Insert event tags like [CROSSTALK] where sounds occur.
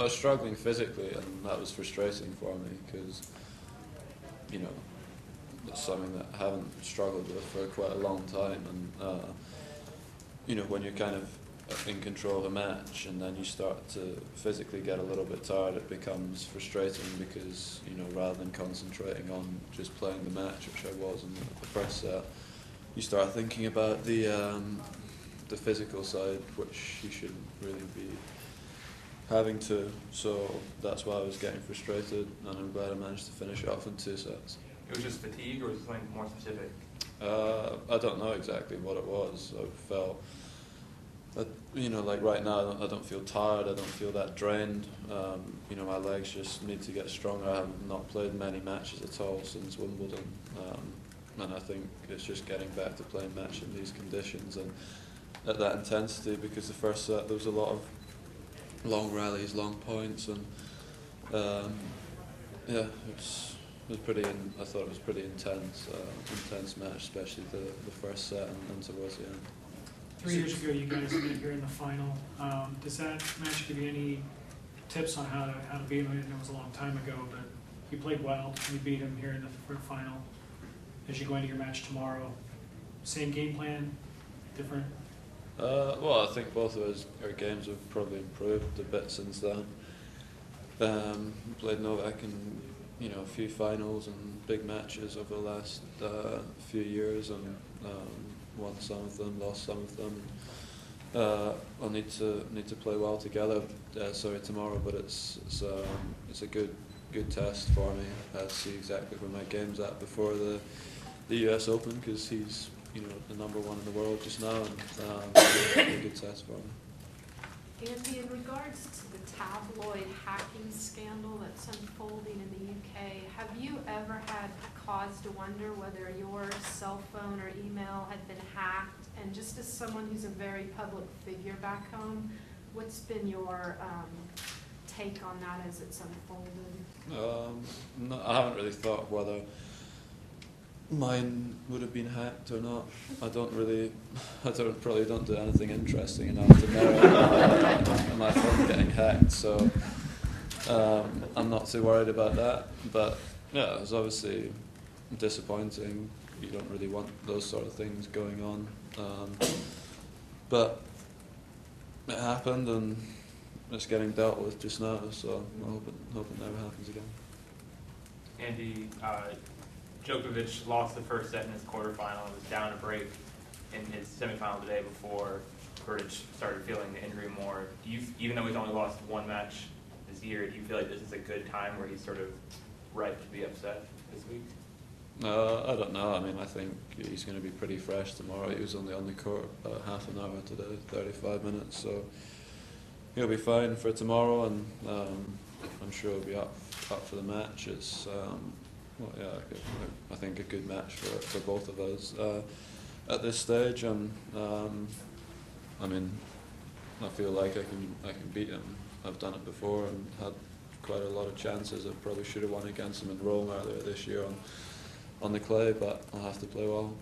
I was struggling physically, and that was frustrating for me because, you know, it's something that I haven't struggled with for quite a long time. And, uh, you know, when you're kind of in control of a match and then you start to physically get a little bit tired, it becomes frustrating because, you know, rather than concentrating on just playing the match, which I was in the first set, you start thinking about the, um, the physical side, which you shouldn't really be having to. So that's why I was getting frustrated, and I'm glad I managed to finish it off in two sets. It was just fatigue, or was it something more specific? Uh, I don't know exactly what it was. I felt, you know, like right now, I don't, I don't feel tired. I don't feel that drained. Um, you know, my legs just need to get stronger. I have not played many matches at all since Wimbledon, um, and I think it's just getting back to playing match in these conditions and at that intensity. Because the first set there was a lot of long rallies, long points, and um, yeah, it was, it was pretty. In, I thought it was pretty intense, uh, intense match, especially the, the first set and, and towards the end. Three years ago, you guys met here in the final. Um, does that match give you any tips on how to how to beat him? It was a long time ago, but you played well. You beat him here in the final. As you go into your match tomorrow, same game plan, different. Uh, well, I think both of us, our games have probably improved a bit since then. Um, played Novak in you know a few finals and big matches over the last uh, few years, and um, won some of them, lost some of them. Uh, I'll need to need to play well together. Uh, sorry tomorrow, but it's it's, um, it's a good good test for me. I see exactly where my game's at before the the U.S. Open because he's you know the number one in the world just now, and um, it's a good test for me. Andy, in regards to the tabloid hacking scandal that's unfolding in the UK, have you ever had cause to wonder whether your cell phone or email had been hacked? And just as someone who's a very public figure back home, what's been your um, take on that as it's unfolded? Um, no, I haven't really thought whether mine would have been hacked or not. I don't really, [LAUGHS] I don't probably don't do anything interesting enough to merit [LAUGHS] my phone getting hacked. So um, I'm not too worried about that. But yeah, it's obviously disappointing. You don't really want those sort of things going on. Um, but it happened and it's getting dealt with just now. So I hope it, hope it never happens again. Andy, uh, Djokovic lost the first set in his quarterfinal and was down a break in his semifinal the day before Berdych started feeling the injury more. Do you, even though he's only lost one match this year, do you feel like this is a good time where he's sort of right to be upset this week? Uh, I don't know. I mean, I think he's going to be pretty fresh tomorrow. He was only on the court about half an hour today, 35 minutes, so he'll be fine for tomorrow, and um, I'm sure he'll be up up for the match. It's um, well, yeah, I think a good match for for both of us uh, at this stage, and um, I mean, I feel like I can I can beat him. I've done it before and had quite a lot of chances. I probably should have won against him in Rome earlier this year on on the clay, but I'll have to play well.